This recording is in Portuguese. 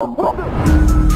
Oh.